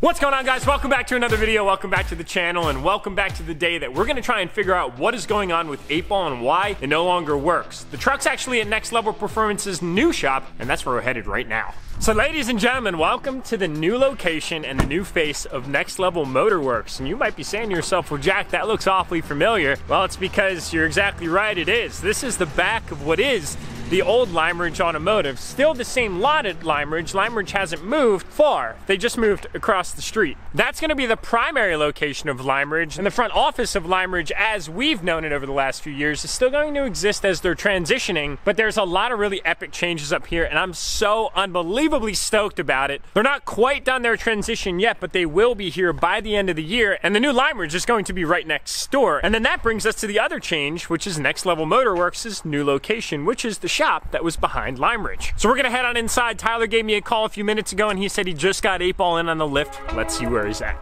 What's going on guys? Welcome back to another video, welcome back to the channel, and welcome back to the day that we're gonna try and figure out what is going on with 8Ball and why it no longer works. The truck's actually at Next Level Performance's new shop, and that's where we're headed right now. So ladies and gentlemen, welcome to the new location and the new face of Next Level Motorworks. And you might be saying to yourself, well Jack, that looks awfully familiar. Well, it's because you're exactly right, it is. This is the back of what is the old Lime Ridge Automotive. Still the same lot at Lime Ridge. Lime Ridge hasn't moved far. They just moved across the street. That's gonna be the primary location of Lime Ridge, and the front office of Lime Ridge, as we've known it over the last few years, is still going to exist as they're transitioning, but there's a lot of really epic changes up here, and I'm so unbelievably stoked about it. They're not quite done their transition yet, but they will be here by the end of the year, and the new Lime Ridge is going to be right next door. And then that brings us to the other change, which is Next Level Motorworks' new location, which is the shop that was behind Lime Ridge. So we're gonna head on inside. Tyler gave me a call a few minutes ago and he said he just got 8Ball in on the lift. Let's see where he's at.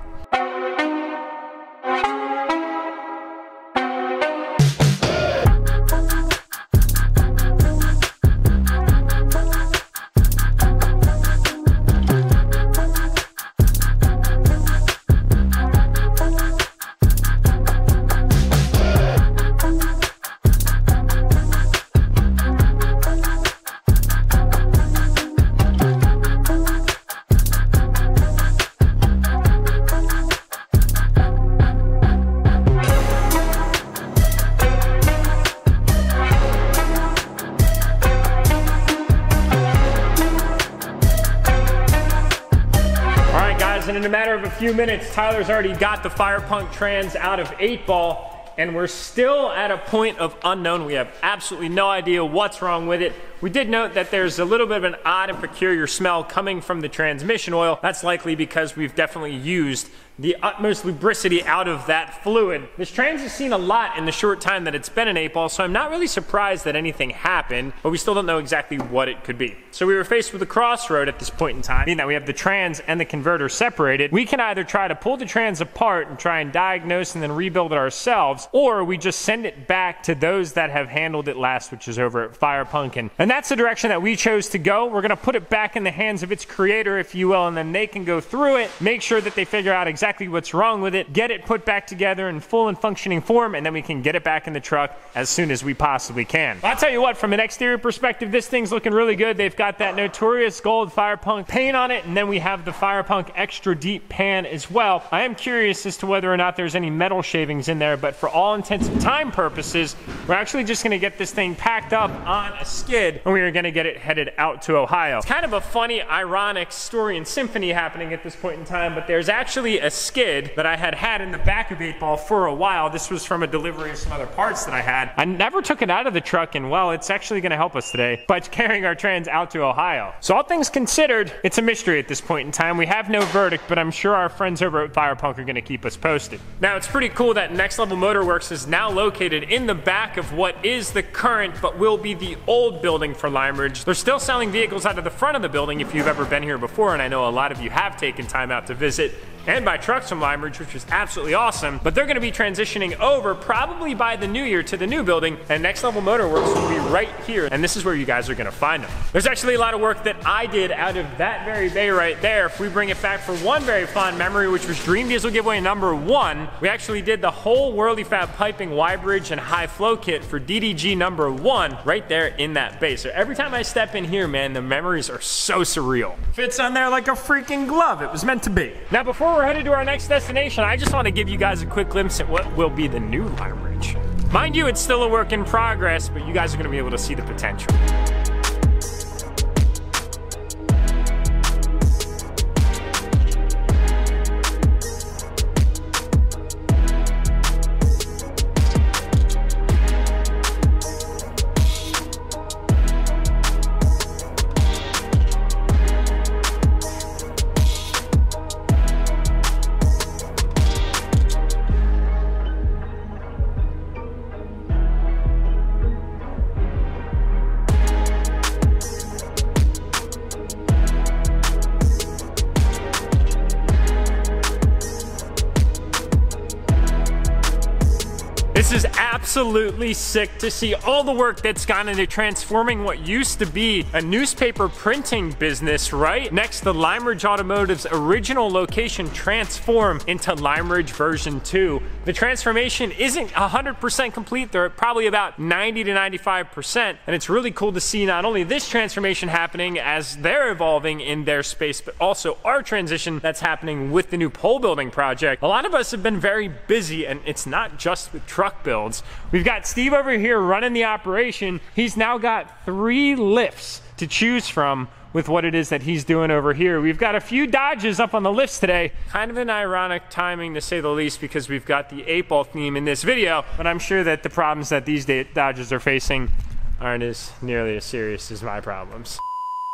Few minutes, Tyler's already got the Firepunk trans out of 8Ball, and we're still at a point of unknown. We have absolutely no idea what's wrong with it. We did note that there's a little bit of an odd and peculiar smell coming from the transmission oil. That's likely because we've definitely used the utmost lubricity out of that fluid. This trans has seen a lot in the short time that it's been an 8Ball, so I'm not really surprised that anything happened, but we still don't know exactly what it could be. So we were faced with a crossroad at this point in time, meaning that we have the trans and the converter separated. We can either try to pull the trans apart and try and diagnose and then rebuild it ourselves, or we just send it back to those that have handled it last, which is over at Firepunk. And, and that's the direction that we chose to go. We're gonna put it back in the hands of its creator, if you will, and then they can go through it, make sure that they figure out exactly what's wrong with it, get it put back together in full and functioning form, and then we can get it back in the truck as soon as we possibly can. I'll tell you what, from an exterior perspective, this thing's looking really good. They've got that notorious gold Firepunk paint on it, and then we have the Firepunk extra deep pan as well. I am curious as to whether or not there's any metal shavings in there, but for all intents and time purposes, we're actually just gonna get this thing packed up on a skid, and we are gonna get it headed out to Ohio. It's kind of a funny, ironic story and symphony happening at this point in time, but there's actually a skid that I had had in the back of 8Ball for a while. This was from a delivery of some other parts that I had. I never took it out of the truck and well, it's actually gonna help us today by carrying our trans out to Ohio. So all things considered, it's a mystery at this point in time. We have no verdict, but I'm sure our friends over at Firepunk are gonna keep us posted. Now it's pretty cool that Next Level Motorworks is now located in the back of what is the current but will be the old building for Lime Ridge. They're still selling vehicles out of the front of the building if you've ever been here before, and I know a lot of you have taken time out to visit and by trucks from Lime Ridge, which is absolutely awesome. But they're gonna be transitioning over probably by the new year to the new building, and Next Level Motorworks will be right here, and this is where you guys are gonna find them. There's actually a lot of work that I did out of that very bay right there. If we bring it back for one very fond memory, which was Dream Diesel Giveaway number one, we actually did the whole Wehrli Fab piping Y-bridge and high flow kit for DDG number one right there in that bay. So every time I step in here, man, the memories are so surreal. Fits on there like a freaking glove. It was meant to be. Now, before we're headed to our next destination, I just want to give you guys a quick glimpse at what will be the new Lime Ridge. Mind you, it's still a work in progress, but you guys are going to be able to see the potential. Absolutely sick to see all the work that's gone into transforming what used to be a newspaper printing business, right? Next, the Lime Ridge Automotive's original location transform into Lime Ridge version 2. The transformation isn't 100% complete. They're probably about 90 to 95%. And it's really cool to see not only this transformation happening as they're evolving in their space, but also our transition that's happening with the new pole building project. A lot of us have been very busy and it's not just with truck builds. We've got Steve over here running the operation. He's now got three lifts to choose from with what it is that he's doing over here. We've got a few Dodges up on the lifts today. Kind of an ironic timing to say the least because we've got the 8-ball theme in this video, but I'm sure that the problems that these day Dodges are facing aren't as nearly as serious as my problems.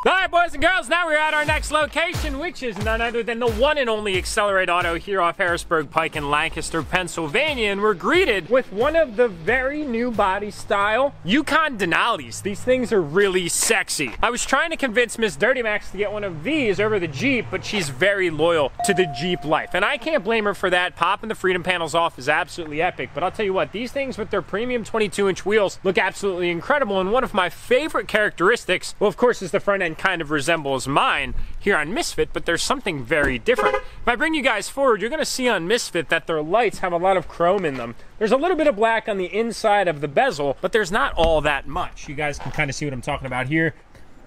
All right, boys and girls, now we're at our next location, which is none other than the one and only Accelerate Auto here off Harrisburg Pike in Lancaster, Pennsylvania. And we're greeted with one of the very new body style Yukon Denali's. These things are really sexy. I was trying to convince Miss Durtymax to get one of these over the Jeep, but she's very loyal to the Jeep life. And I can't blame her for that. Popping the freedom panels off is absolutely epic. But I'll tell you what, these things with their premium 22 inch wheels look absolutely incredible. And one of my favorite characteristics, well, of course, is the front end kind of resembles mine here on Misfit, but there's something very different. If I bring you guys forward, you're gonna see on Misfit that their lights have a lot of chrome in them. There's a little bit of black on the inside of the bezel, but there's not all that much. You guys can kind of see what I'm talking about here.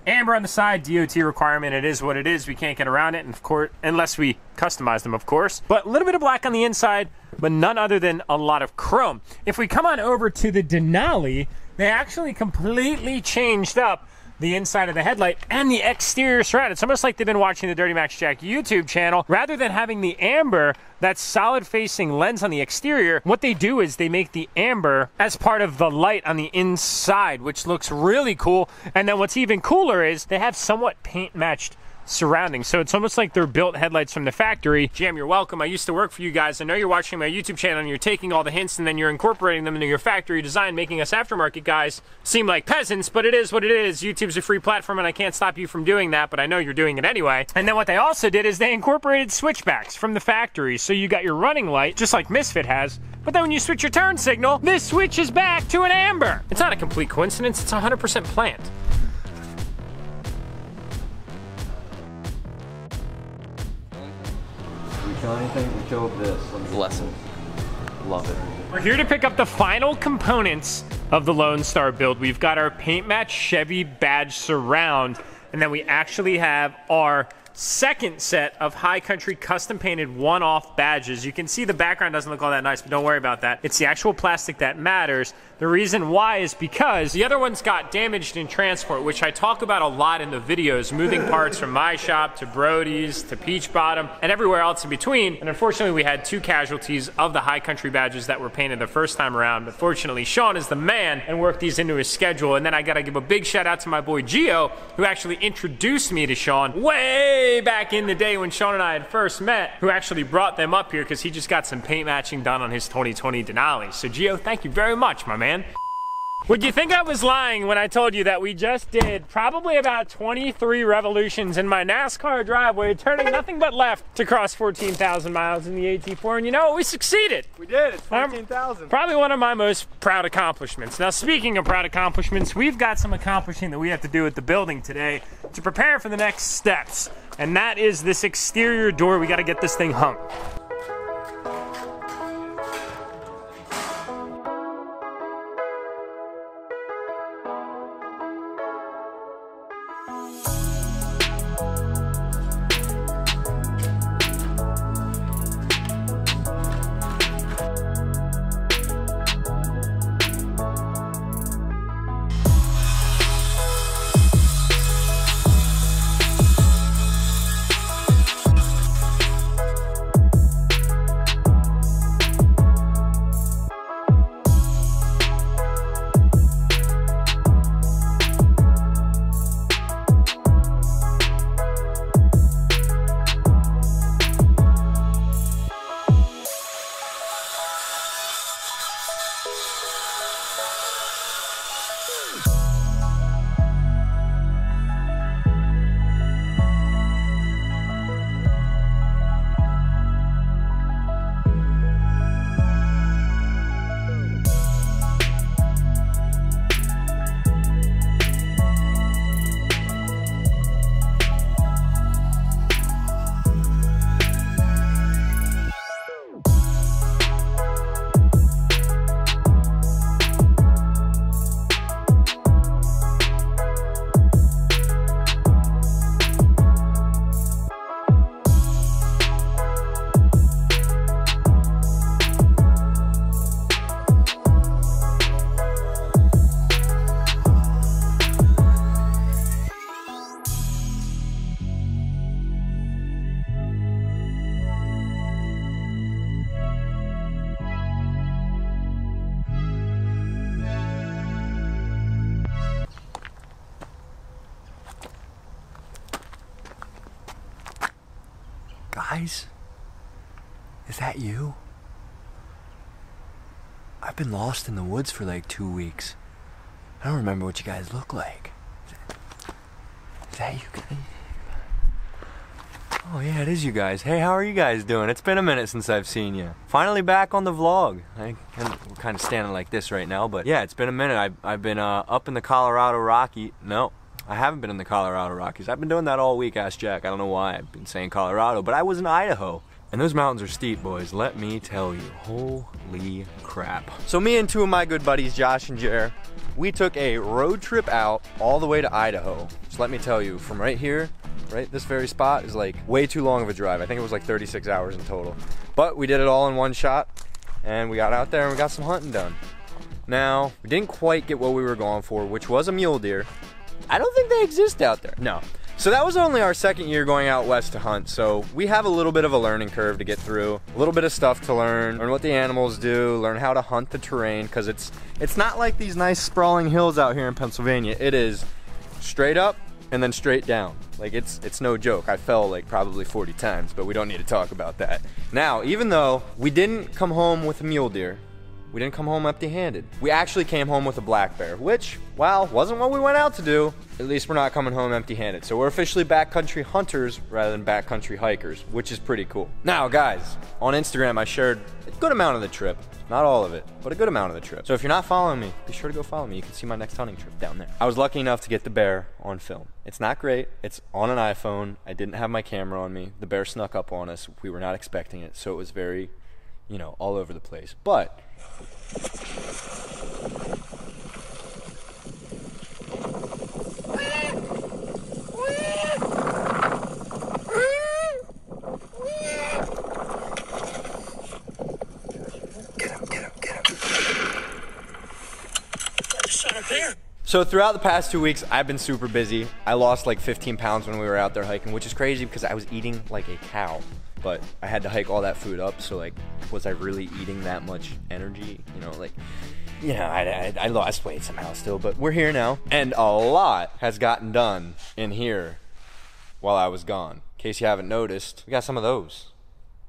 Amber on the side, DOT requirement, it is what it is. We can't get around it, and of course, unless we customize them, of course. But a little bit of black on the inside, but none other than a lot of chrome. If we come on over to the Denali, they actually completely changed up the inside of the headlight and the exterior surround. It's almost like they've been watching the Durtymax Jack YouTube channel. Rather than having the amber, that solid facing lens on the exterior, what they do is they make the amber as part of the light on the inside, which looks really cool. And then what's even cooler is they have somewhat paint matched surroundings. So it's almost like they're built headlights from the factory. GM, you're welcome. I used to work for you guys. I know you're watching my YouTube channel and you're taking all the hints and then you're incorporating them into your factory design, making us aftermarket guys seem like peasants, but it is what it is. YouTube's a free platform and I can't stop you from doing that, but I know you're doing it anyway. And then what they also did is they incorporated switchbacks from the factory. So you got your running light, just like Misfit has, but then when you switch your turn signal, this switches back to an amber. It's not a complete coincidence, it's 100% planned. Show anything? We show this. Lesson. Love it. We're here to pick up the final components of the Lone Star build. We've got our paint match Chevy badge surround, and then we actually have our second set of High Country custom painted one-off badges. You can see the background doesn't look all that nice, but don't worry about that. It's the actual plastic that matters. The reason why is because the other ones got damaged in transport, which I talk about a lot in the videos, moving parts from my shop to Brody's to Peach Bottom and everywhere else in between. And unfortunately, we had two casualties of the High Country badges that were painted the first time around. But fortunately, Sean is the man and worked these into his schedule. And then I gotta give a big shout out to my boy Gio, who actually introduced me to Sean way back in the day when Sean and I had first met, who actually brought them up here because he just got some paint matching done on his 2020 Denali. So Gio, thank you very much, my man man. Would you think I was lying when I told you that we just did probably about 23 revolutions in my NASCAR driveway, turning nothing but left to cross 14,000 miles in the AT4? And you know what? We succeeded. We did. It's um, 14,000. Probably one of my most proud accomplishments. Now, speaking of proud accomplishments, we've got some accomplishing that we have to do at the building today to prepare for the next steps. And that is this exterior door. We got to get this thing hung. you Guys, is that you? I've been lost in the woods for like two weeks. I don't remember what you guys look like. Is that you guys? Oh yeah, it is you guys. Hey, how are you guys doing? It's been a minute since I've seen you. Finally back on the vlog. I, we're kind of standing like this right now, but yeah, it's been a minute. I've, I've been uh, up in the Colorado Rocky. No, I haven't been in the Colorado Rockies. I've been doing that all week, Ask Jack. I don't know why I've been saying Colorado, but I was in Idaho. And those mountains are steep, boys. Let me tell you. Holy crap. So me and two of my good buddies, Josh and Jer, we took a road trip out all the way to Idaho. So, let me tell you, from right here, right, this very spot is like way too long of a drive. I think it was like 36 hours in total. But we did it all in one shot, and we got out there and we got some hunting done. Now, we didn't quite get what we were going for, which was a mule deer. I don't think they exist out there. No. So that was only our second year going out west to hunt, so we have a little bit of a learning curve to get through, a little bit of stuff to learn, learn what the animals do, learn how to hunt the terrain, because it's it's not like these nice sprawling hills out here in Pennsylvania. It is straight up and then straight down. Like it's it's no joke. I fell like probably 40 times, but we don't need to talk about that. Now, even though we didn't come home with a mule deer, we didn't come home empty handed. We actually came home with a black bear, which, well, wasn't what we went out to do. At least we're not coming home empty handed. So we're officially backcountry hunters rather than backcountry hikers, which is pretty cool. Now, guys, on Instagram, I shared a good amount of the trip. Not all of it, but a good amount of the trip. So if you're not following me, be sure to go follow me. You can see my next hunting trip down there. I was lucky enough to get the bear on film. It's not great. It's on an iPhone. I didn't have my camera on me. The bear snuck up on us. We were not expecting it, so it was very, you know, all over the place. But Get him, get him, up there. So throughout the past two weeks, I've been super busy. I lost like 15 pounds when we were out there hiking, which is crazy because I was eating like a cow. But I had to hike all that food up, so like, was I really eating that much energy? You know, like, you know, I, I, I lost weight somehow still, but we're here now, and a lot has gotten done in here while I was gone. In case you haven't noticed, we got some of those.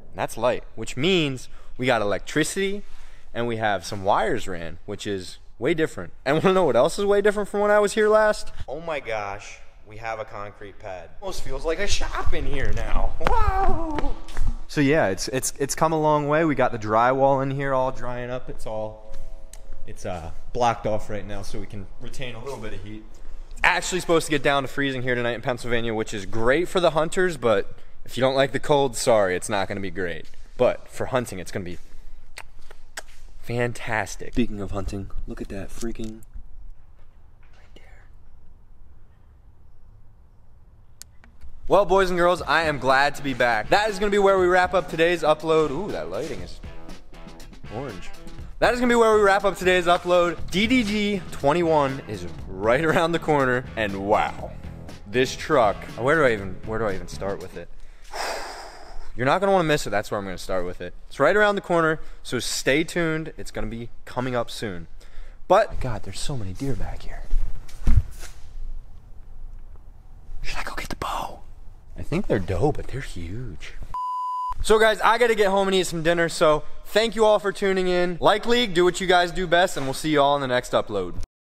And that's light, which means we got electricity and we have some wires ran, which is way different. And want to know what else is way different from when I was here last? Oh my gosh, we have a concrete pad. Almost feels like a shop in here now. Wow. So yeah, it's it's it's come a long way. We got the drywall in here all drying up. It's all it's uh blocked off right now so we can retain a little bit of heat. Actually supposed to get down to freezing here tonight in Pennsylvania, which is great for the hunters, but if you don't like the cold, sorry, it's not going to be great. But for hunting, it's going to be fantastic. Speaking of hunting, look at that freaking right there. Well, boys and girls, I am glad to be back. That is going to be where we wrap up today's upload. Ooh, that lighting is orange. That is going to be where we wrap up today's upload. DDG 21 is right around the corner, and wow, this truck. Where do I even where do I even start with it? You're not going to want to miss it. That's where I'm going to start with it. It's right around the corner, so stay tuned. It's going to be coming up soon. But, God, there's so many deer back here. Should I go get the bow? I think they're doe, but they're huge. So guys, I gotta get home and eat some dinner, so thank you all for tuning in. Like League, do what you guys do best, and we'll see you all in the next upload.